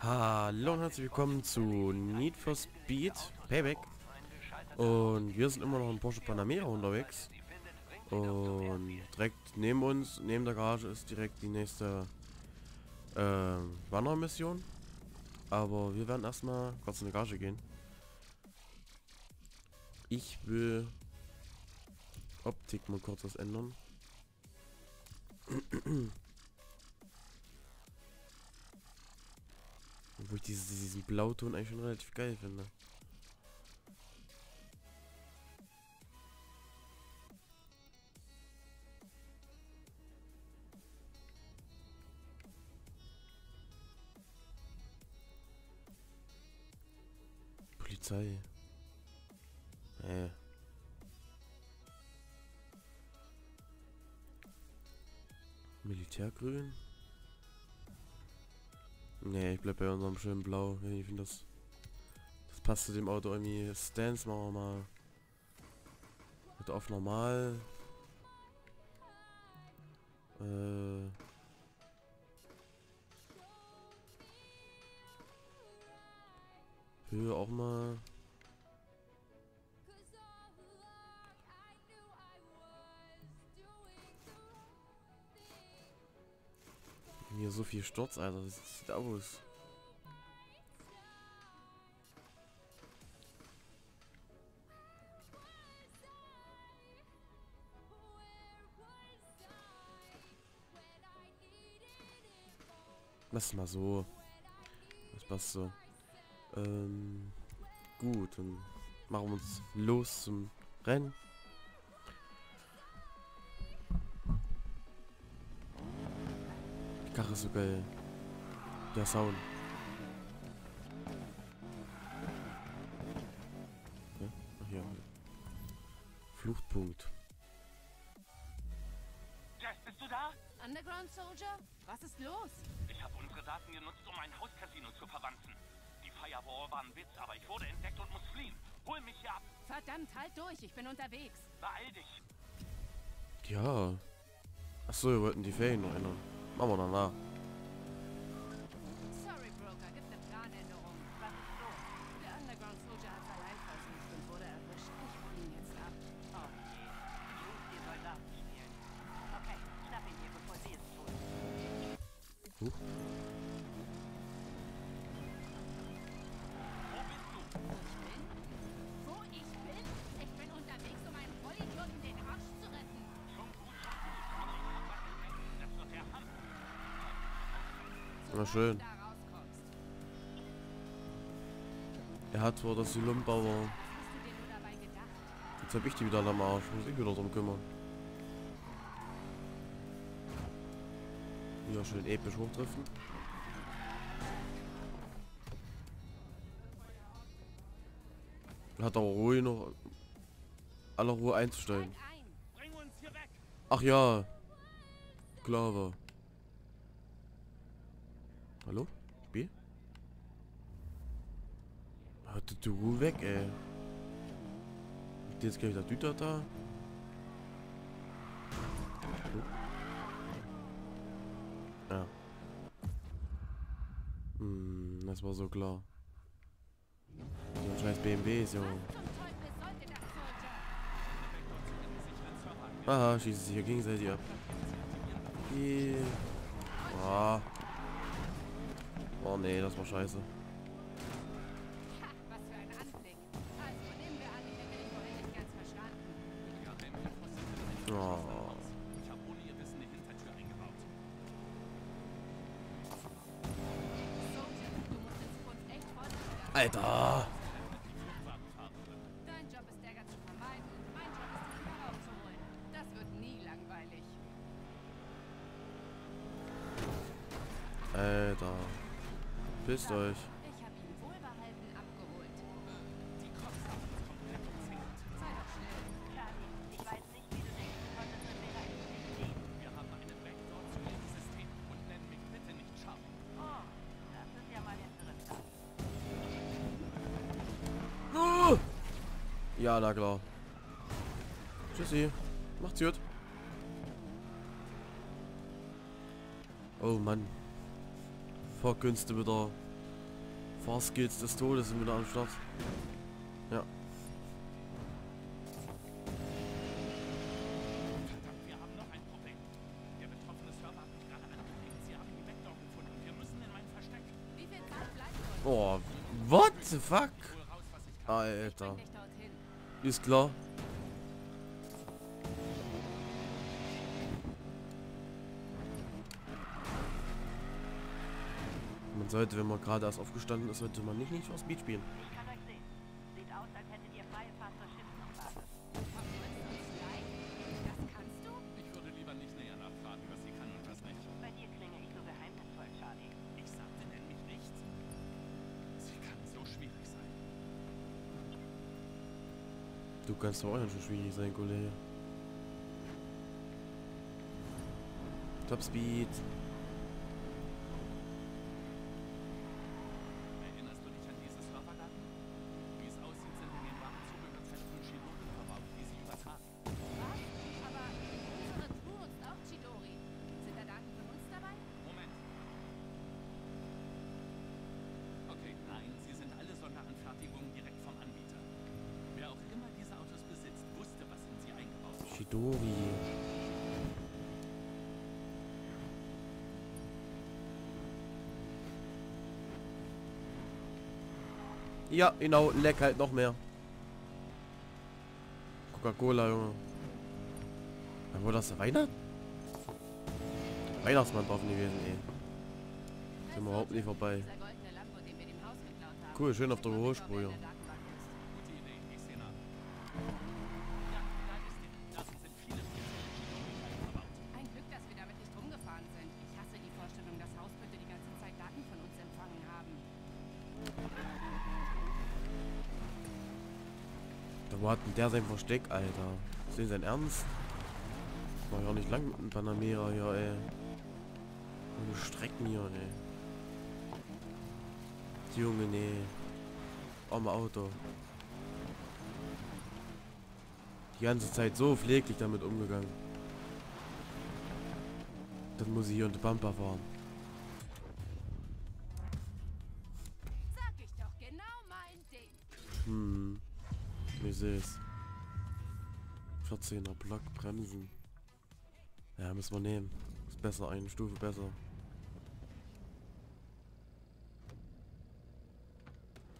Hallo und herzlich willkommen zu Need for Speed Payback. Und wir sind immer noch in Porsche Panamera unterwegs. Und direkt neben uns, neben der Garage, ist direkt die nächste äh, Wandermission. Aber wir werden erstmal kurz in die Garage gehen. Ich will Optik mal kurz was ändern. Obwohl ich dieses, diesen Blauton eigentlich schon relativ geil finde. Polizei. Äh. Militärgrün. Nee, ich bleib bei unserem schönen Blau. Ich finde das. Das passt zu dem Auto irgendwie. Stance machen wir mal. Mit auf normal. Äh. Höhe auch mal. Hier so viel Sturz, Alter. Das sieht aus. Lass mal so. Das passt so. Ähm, gut, dann machen wir uns los zum Rennen. Karre ist so geil. Der Sound. Ja, ach ja. Fluchtpunkt. Jess, bist du da? Underground Soldier? Was ist los? Ich habe unsere Daten genutzt, um ein Hauscasino zu verwanzen. Die Firewall war ein Witz, aber ich wurde entdeckt und muss fliehen. Hol mich hier ab. Verdammt, halt durch, ich bin unterwegs. Beeil dich. Ja. Achso, wir wollten die Ferien noch ändern. Machen wir Na schön. Er hat zwar das Lump, aber jetzt hab ich die wieder am Arsch. Muss ich wieder drum kümmern. Ja, schön episch hochdriften. Hat aber ruhig noch aller Ruhe einzustellen. Ach ja. Klar war. Hallo? Spiel? Hatte du weg, ey. Jetzt gleich der Düter da? Hallo? Ja. Hm, das war so klar. So ein scheiß BMW ist Soldier? Aha, schießen sich hier gegenseitig ab. Die. Ah. Oh nee, das war scheiße. Oh. Alter! Dein Job ist Dagger zu vermeiden. Mein Job ist dich wieder aufzuholen. Das wird nie langweilig. Alter. Pisst euch. Oh, ja na klar. Tschüssi. Macht's gut. Oh Mann. Fahrkünste wieder Fahrskills des Todes sind wieder am Start. Ja. Verdammt, wir haben noch ein Problem. Der Man sollte, wenn man gerade erst aufgestanden ist, sollte man nicht nicht aufs Beat spielen. Ich kann euch sehen. Sieht aus, als hättet ihr freie Shidori. Ja, genau, leck halt noch mehr. Coca-Cola, Junge. Wann wurde das Weihnachten? Weihnachtsmann drauf gewesen, ey. Sind überhaupt nicht vorbei. Cool, schön auf der Überholspur, wer der sein Versteck, Alter? Ist das sein Ernst? War ja auch nicht lang mit dem Panamera hier, ey. Und Strecken hier, ey. Junge, nee. Arme Auto. Die ganze Zeit so pfleglich damit umgegangen. Dann muss ich hier unter Bumper fahren. Sag ich doch, genau mein Ding. Hm. Ich seh's. 14er Block Bremsen. Ja, müssen wir nehmen. Ist besser, eine Stufe besser.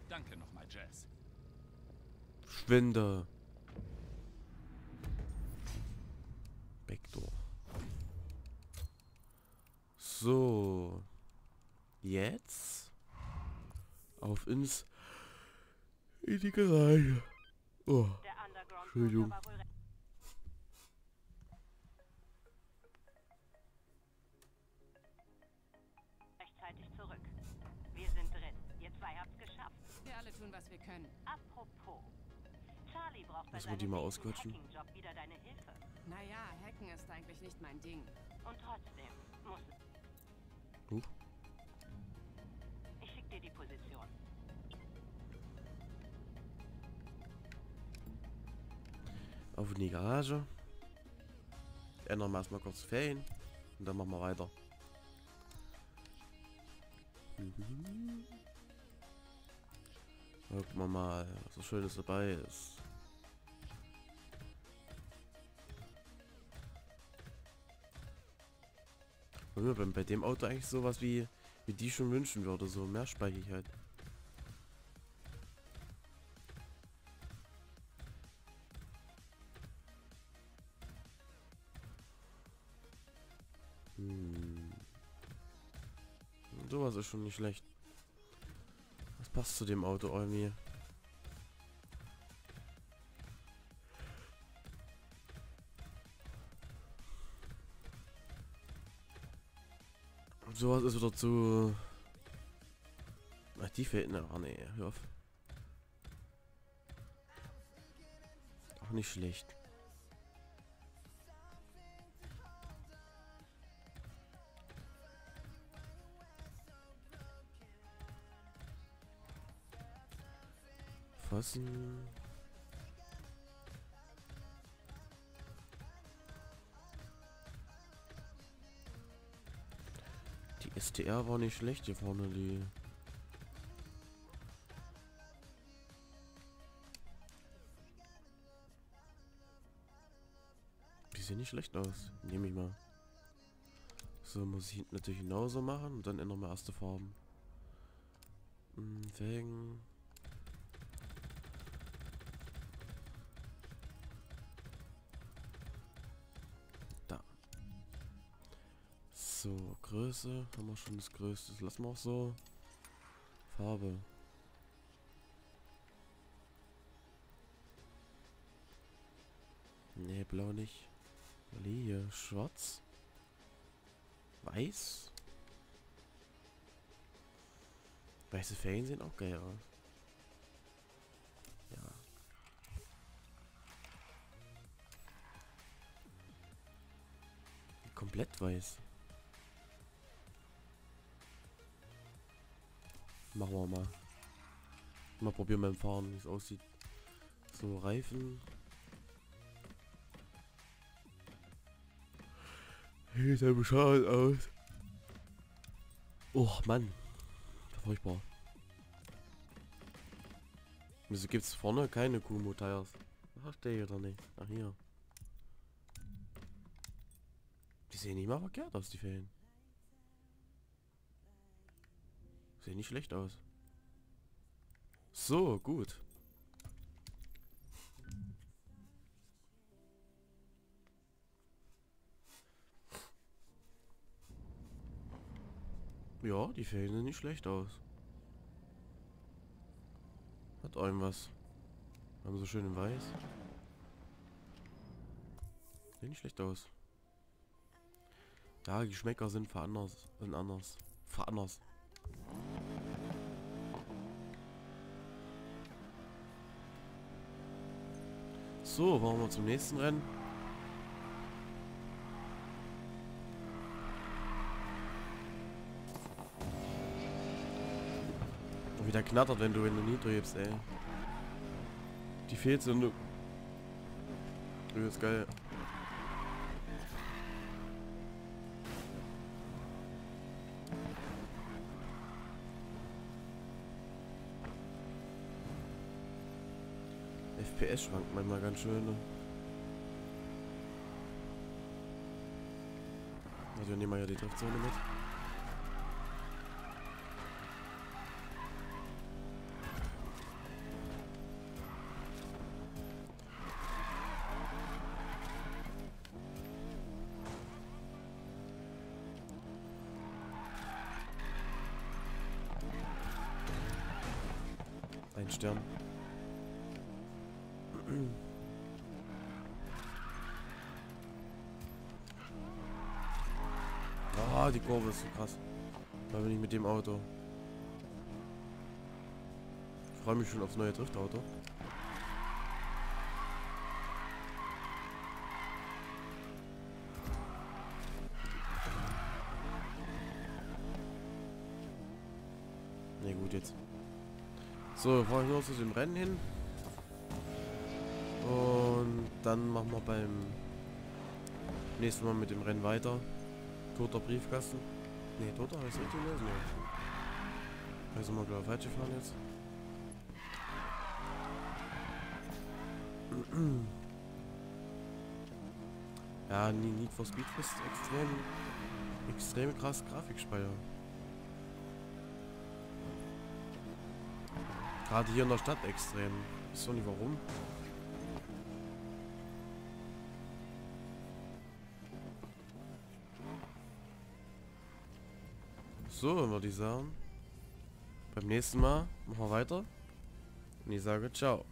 Danke nochmal, Jazz. Schwinde. Backdoor. So. Jetzt. Auf ins. In die Garage. Oh. Der Underground Entschuldigung. Wir können. Apropos. Charlie braucht bei seinem mal nächsten ausquetschen? Hacking-Job wieder deine Hilfe. Naja, Hacken ist eigentlich nicht mein Ding. Und trotzdem muss Huch. ich schick dir die Position. Auf in die Garage. Ändern wir erstmal kurz Ferien. Und dann machen wir weiter. Mhm. Gucken wir mal, was so Schönes dabei ist. Mir bei dem Auto eigentlich sowas wie, wie die schon wünschen würde, so mehr Speicherheit. Hm. Sowas ist schon nicht schlecht. Passt zu dem Auto irgendwie. Sowas ist wieder zu... Ach, die fehlt noch. Ah, nee, hör auf. Auch nicht schlecht. passen. Die STR war nicht schlecht hier vorne, die... Die sehen nicht schlecht aus, nehme ich mal. So, muss ich natürlich genauso machen und dann ändern wir erste Farben. Hm, Felgen. So, Größe. Haben wir schon das Größte. Das lassen auch so. Farbe. Nee, blau nicht. Linie, schwarz. Weiß. Weiße Fällen sehen auch geil aus. Ja. Komplett weiß. Machen wir mal. Mal probieren beim Fahren, wie es aussieht. So, Reifen. Sieht ja bescheuert aus. Oh Mann. Furchtbar. Wieso gibt's vorne keine Kumo Tires? Verstehe ich doch nicht. Ach hier. Die sehen nicht mal verkehrt aus, die Fällen. Sehen nicht schlecht aus. So, gut. Ja, die Fällen sehen nicht schlecht aus. Hat irgendwas. Haben so schön in weiß. Sieht nicht schlecht aus. Ja, die Geschmäcker sind veranders. Sind anders. Veranders. So, wollen wir zum nächsten Rennen. Und wieder knattert, wenn du wenn du Nitro gibst, ey. Die fehlt so. Du ist geil. FPS schwankt manchmal ganz schön. Ne? Also nehmen wir ja die Driftzone mit. Ein Stern. Ah, die Kurve ist so krass. Da bin ich mit dem Auto. Ich freue mich schon aufs neue Driftauto. Ne gut jetzt. So, fahren wir nur zu dem Rennen hin. Und dann machen wir beim nächsten Mal mit dem Rennen weiter. Toter Briefkasten. Ne, toter heißt richtig lesen. Ja. Also mal glaube falsch gefahren jetzt. Ja, Need for Speed ist extrem, extrem krass Grafikspeicher. Gerade hier in der Stadt extrem. Ich weiß nicht warum. So, würde ich sagen. Beim nächsten Mal machen wir weiter. Und ich sage ciao.